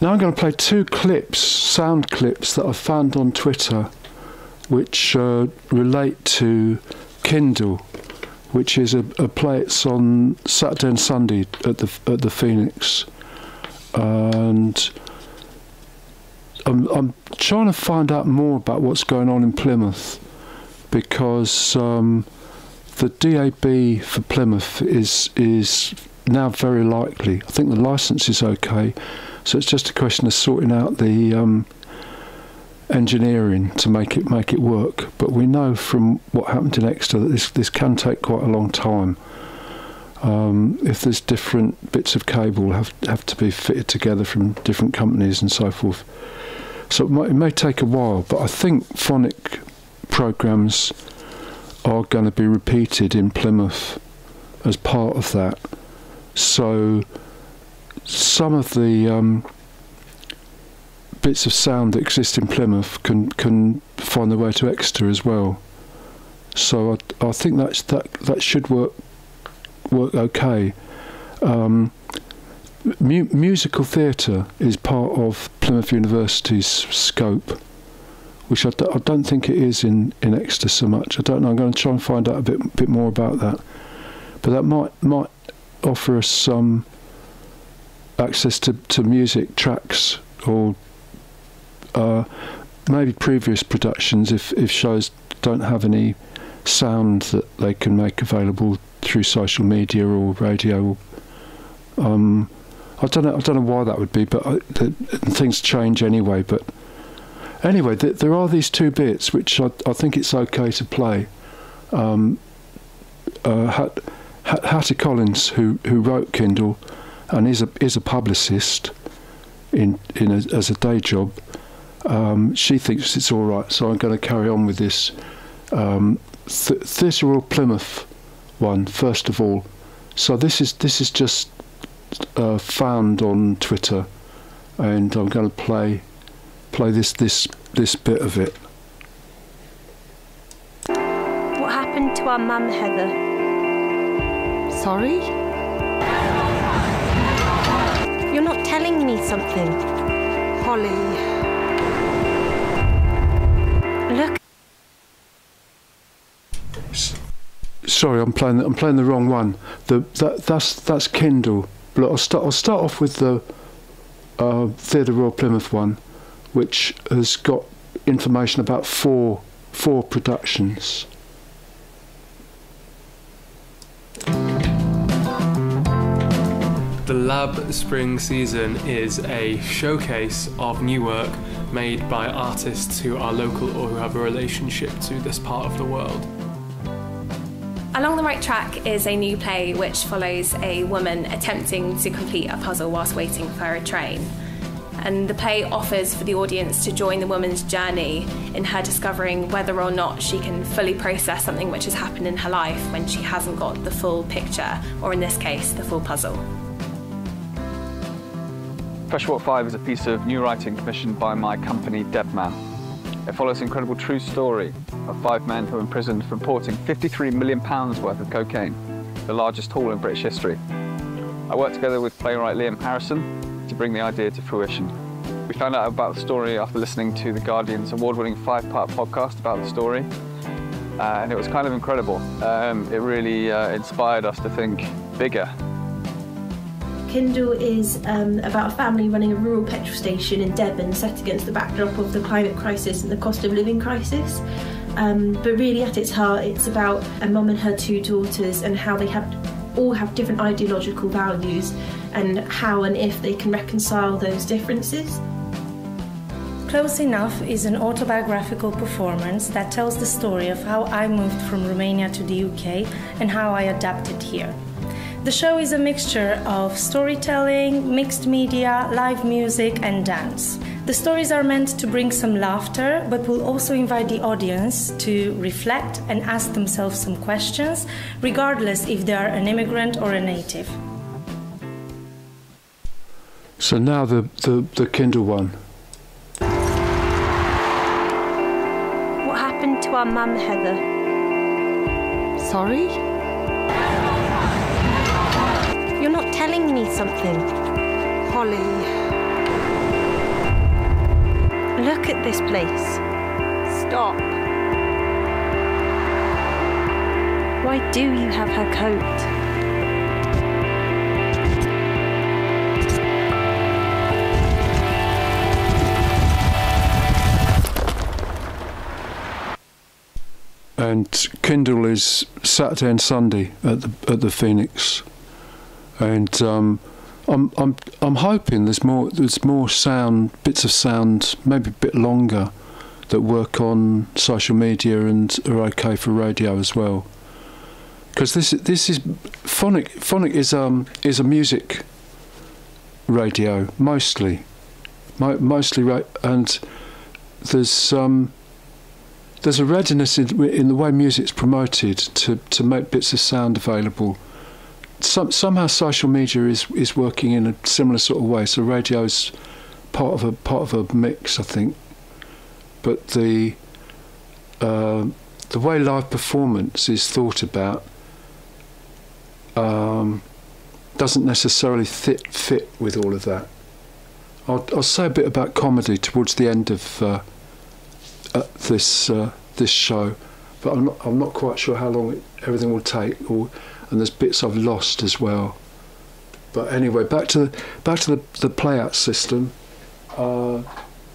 now I'm going to play two clips, sound clips that I found on Twitter, which uh, relate to Kindle, which is a, a play. It's on Saturday and Sunday at the at the Phoenix, and I'm, I'm trying to find out more about what's going on in Plymouth because um, the DAB for Plymouth is is now very likely. I think the license is okay, so it's just a question of sorting out the um, engineering to make it make it work. But we know from what happened in Exeter that this this can take quite a long time. Um, if there's different bits of cable have have to be fitted together from different companies and so forth, so it, might, it may take a while. But I think phonic programs are going to be repeated in Plymouth as part of that. So some of the um, bits of sound that exist in Plymouth can can find their way to Exeter as well. So I, I think that's that that should work work okay. Um, mu- musical theatre is part of Plymouth University's scope, which I d- I don't think it is in, in Exeter so much. I don't know. I'm going to try and find out a bit bit more about that. But that might might offer us some access to, to music tracks or uh, maybe previous productions if, if shows don't have any sound that they can make available through social media or radio. Um, I don't know. I don't know why that would be, but I, the, things change anyway. But anyway, th- there are these two bits which I, I think it's okay to play. Um, uh, Hattie Collins, who who wrote Kindle, and is a is a publicist in in a, as a day job. Um, she thinks it's all right, so I'm going to carry on with this um, Th- Theatre Royal Plymouth one first of all. So this is this is just uh, found on Twitter, and I'm going to play play this this this bit of it. What happened to our mum, Heather? Sorry? Telling me something. Holly. Look. Sorry, I'm playing. I'm playing the wrong one. The that that's that's Kindle. Look, I'll start. I'll start off with the uh, Theatre Royal Plymouth one, which has got information about four four productions. The Lab Spring Season is a showcase of new work made by artists who are local or who have a relationship to this part of the world. Along the Right Track is a new play which follows a woman attempting to complete a puzzle whilst waiting for a train. And the play offers for the audience to join the woman's journey in her discovering whether or not she can fully process something which has happened in her life when she hasn't got the full picture, or in this case, the full puzzle. Walk 5 is a piece of new writing commissioned by my company Debman. It follows an incredible true story of five men who were imprisoned for importing £53 million worth of cocaine, the largest haul in British history. I worked together with playwright Liam Harrison to bring the idea to fruition. We found out about the story after listening to The Guardian's award-winning five-part podcast about the story, uh, and it was kind of incredible. Um, it really uh, inspired us to think bigger Kindle is um, about a family running a rural petrol station in Devon set against the backdrop of the climate crisis and the cost of living crisis. Um, but really, at its heart, it's about a mum and her two daughters and how they have all have different ideological values and how and if they can reconcile those differences. Close Enough is an autobiographical performance that tells the story of how I moved from Romania to the UK and how I adapted here. The show is a mixture of storytelling, mixed media, live music, and dance. The stories are meant to bring some laughter, but will also invite the audience to reflect and ask themselves some questions, regardless if they are an immigrant or a native. So now the, the, the Kindle one. What happened to our mum, Heather? Sorry? Telling me something. Holly. Look at this place. Stop. Why do you have her coat? and Kindle is Saturday and Sunday at the at the Phoenix, and um, I'm I'm I'm hoping there's more there's more sound bits of sound maybe a bit longer that work on social media and are okay for radio as well. Because this this is phonic phonic is um is a music radio mostly, Mo- mostly and there's um there's a readiness in, in the way music's promoted to, to make bits of sound available. Some, somehow social media is, is working in a similar sort of way. So radio's part of a part of a mix, I think. But the uh, the way live performance is thought about um, doesn't necessarily fit fit with all of that. I'll, I'll say a bit about comedy towards the end of. Uh, uh, this uh, this show, but I'm not I'm not quite sure how long it, everything will take, or and there's bits I've lost as well. But anyway, back to the back to the the play out system. Uh,